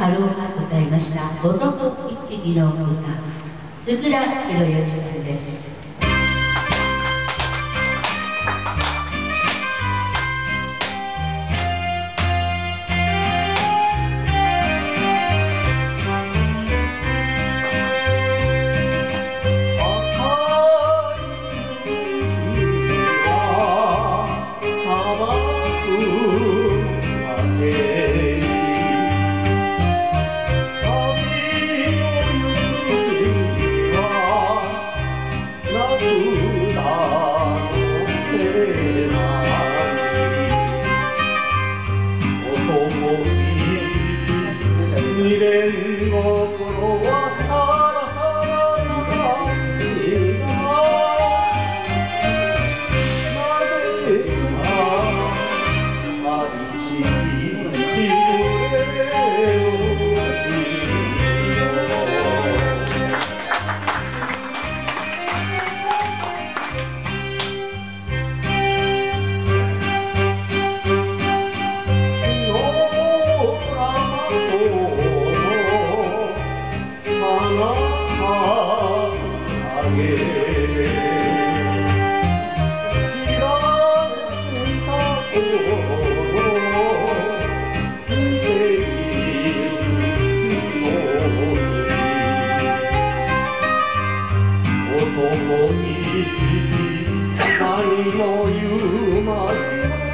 春夫が歌いました「男一匹の歌」福田博之さんです。共に春の夢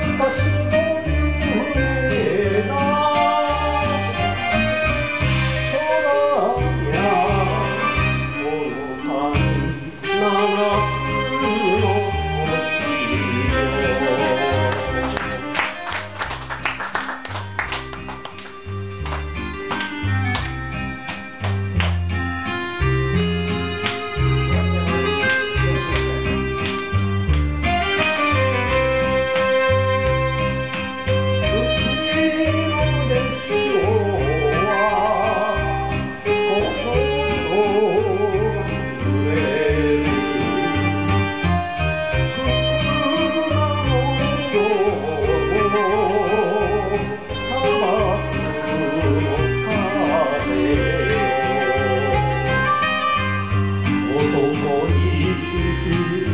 都可以